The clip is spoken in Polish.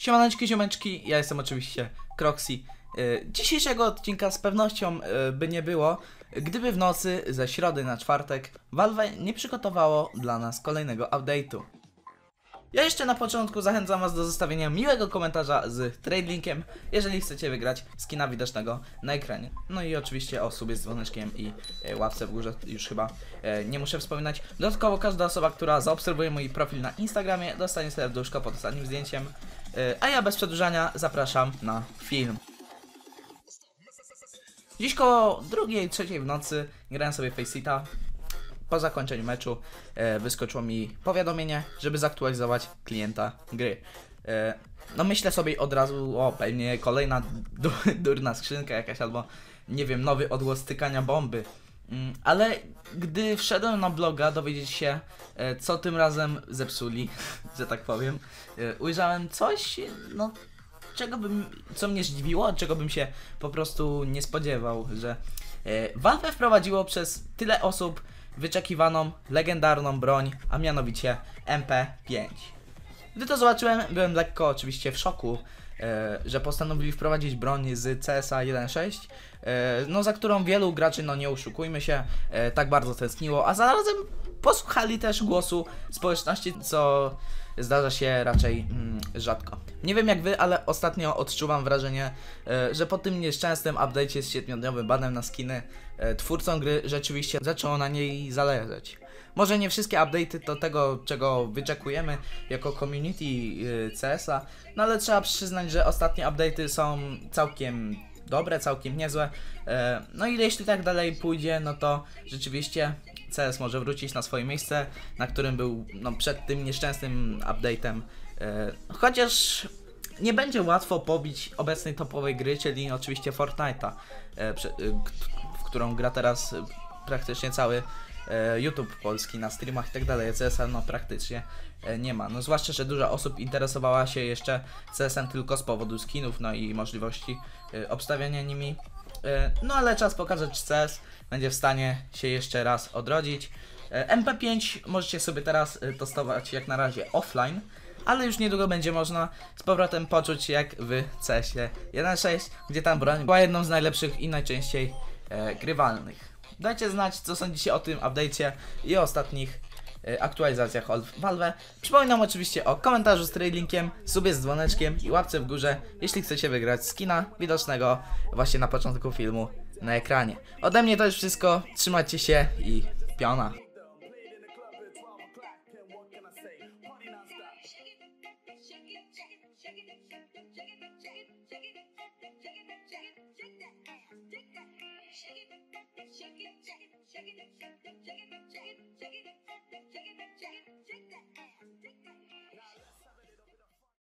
Siemaneczki, ziomeczki, ja jestem oczywiście Croxy. Y, Dzisiejszego odcinka z pewnością y, by nie było, gdyby w nocy ze środy na czwartek Valve nie przygotowało dla nas kolejnego update'u. Ja jeszcze na początku zachęcam Was do zostawienia miłego komentarza z trade linkiem, jeżeli chcecie wygrać skina widocznego na ekranie. No i oczywiście o subie z dzwoneczkiem i e, łapce w górze już chyba e, nie muszę wspominać. Dodatkowo każda osoba, która zaobserwuje mój profil na Instagramie dostanie serduszko pod ostatnim zdjęciem. E, a ja bez przedłużania zapraszam na film. Dziś koło drugiej, trzeciej w nocy grałem sobie Faceita. Po zakończeniu meczu e, wyskoczyło mi powiadomienie, żeby zaktualizować klienta gry. E, no myślę sobie od razu, o pewnie kolejna du durna skrzynka jakaś albo nie wiem, nowy odgłos stykania bomby. Mm, ale gdy wszedłem na bloga dowiedzieć się, e, co tym razem zepsuli, że tak powiem, e, ujrzałem coś, no czego bym, co mnie zdziwiło, czego bym się po prostu nie spodziewał, że Valve wprowadziło przez tyle osób wyczekiwaną, legendarną broń, a mianowicie MP5. Gdy to zobaczyłem, byłem lekko oczywiście w szoku, że postanowili wprowadzić broń z CSA 1.6, e, no za którą wielu graczy, no nie oszukujmy się, e, tak bardzo tęskniło, a zarazem posłuchali też głosu społeczności, co zdarza się raczej mm, rzadko. Nie wiem jak wy, ale ostatnio odczuwam wrażenie, e, że po tym nieszczęsnym update'cie z 7-dniowym banem na skiny, e, twórcom gry rzeczywiście zaczęło na niej zależeć. Może nie wszystkie update'y to tego, czego wyczekujemy jako community e, CS-a, no ale trzeba przyznać, że ostatnie update'y są całkiem dobre, całkiem niezłe. E, No i jeśli tak dalej pójdzie, no to rzeczywiście CS może wrócić na swoje miejsce, na którym był no, przed tym nieszczęsnym update'em. E, Chociaż nie będzie łatwo pobić obecnej topowej gry, czyli oczywiście Fortnite'a, e, k- w którą gra teraz praktycznie cały YouTube polski na streamach i tak dalej. CS-a no praktycznie e, nie ma. No zwłaszcza, że dużo osób interesowała się jeszcze CS-em tylko z powodu skinów, no i możliwości e, obstawiania nimi. E, No ale czas pokaże, czy CS będzie w stanie się jeszcze raz odrodzić. E, MP5 możecie sobie teraz e, testować jak na razie offline, ale już niedługo będzie można z powrotem poczuć jak w CS-ie 1.6, gdzie tam broń była jedną z najlepszych i najczęściej e, grywalnych. Dajcie znać, co sądzicie o tym update'cie i o ostatnich e, aktualizacjach od Valve. Przypominam oczywiście o komentarzu z linkiem, subie z dzwoneczkiem i łapce w górze, jeśli chcecie wygrać skina widocznego właśnie na początku filmu na ekranie. Ode mnie to już wszystko, trzymajcie się i piona. shake it, shake it, shake it.